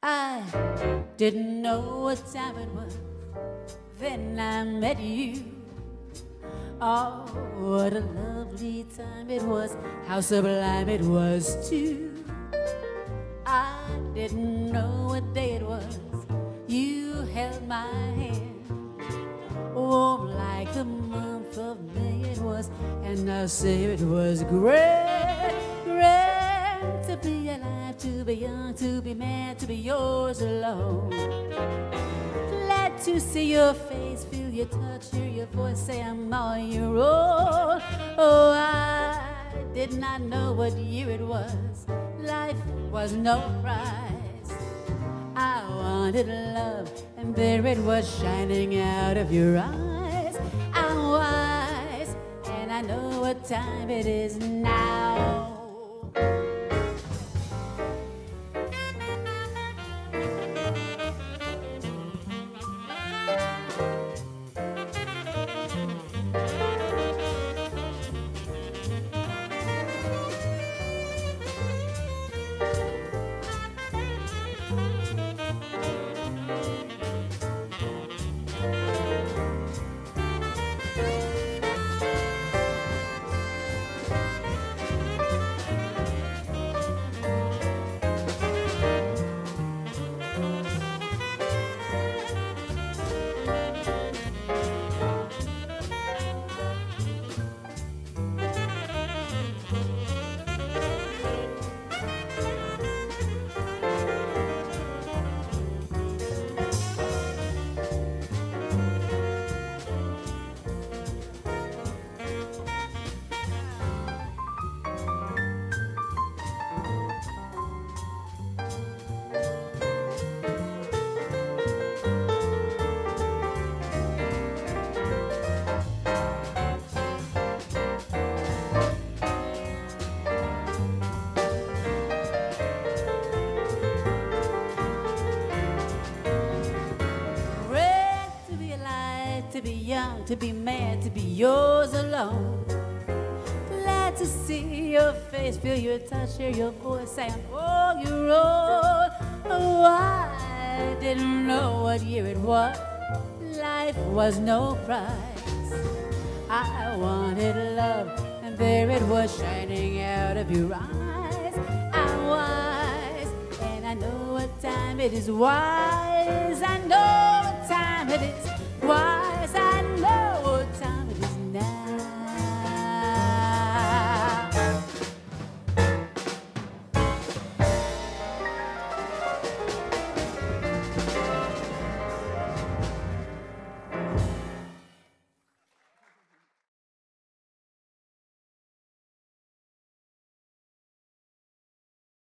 I didn't know what time it was. Then I met you. Oh, what a lovely time it was. How sublime it was, too. I didn't know what day it was. You held my hand. Warm like the month of May it was. And I say it was great, to be alive, to be young, to be mad, to be yours alone Glad to see your face, feel your touch, hear your voice, say I'm all your own. Oh, I did not know what year it was. Life was no prize. I wanted love, and there it was shining out of your eyes. I'm wise, and I know what time it is now. To be young, to be mad, to be yours alone. Glad to see your face, feel your touch, hear your voice, say I'm all your own. Oh, I didn't know what year it was. Life was no prize. I wanted love, and there it was shining out of your eyes. I'm wise, and I know what time it is. Wise, I know